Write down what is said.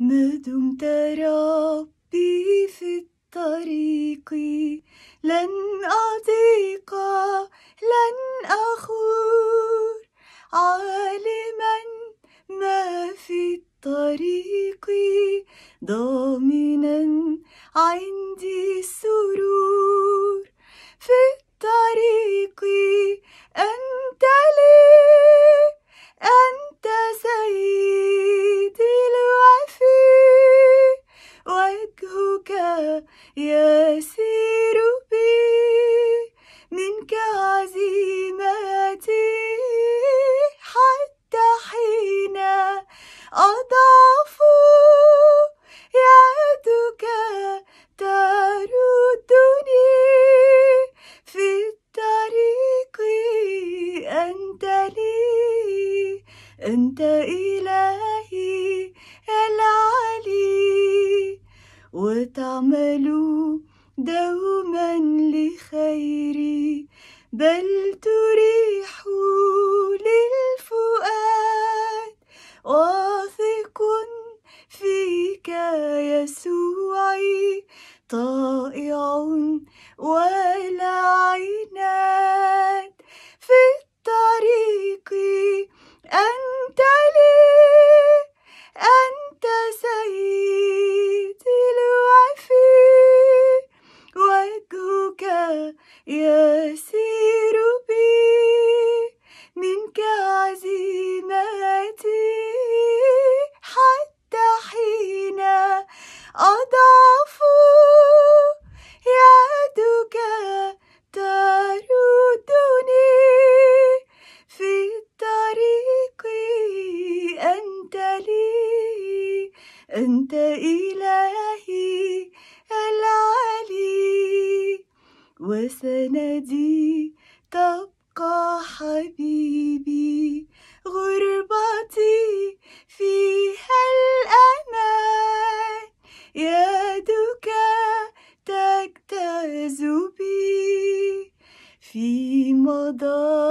ما دمت ربي في الطريق. لن أضيق لن أخور عالما ما في الطريق. ضامنا عندي السرور في الطريق. أنت يسير بي منك عزيمتي حتى حين أضعف يدك تردني في الطريق. أنت لي أنت إلهي. وتعمل دوما لخيري بل تريح للفؤاد. واثق فيك يسوعي طائع ولا يسير بي منك عزيمتي حتى حين أضعف يدك تردني في الطريق. أنت لي أنت إلهي وسندي تبقى حبيبي. غربتي فيها الأمان. يدك تجتاز بي. في مضايق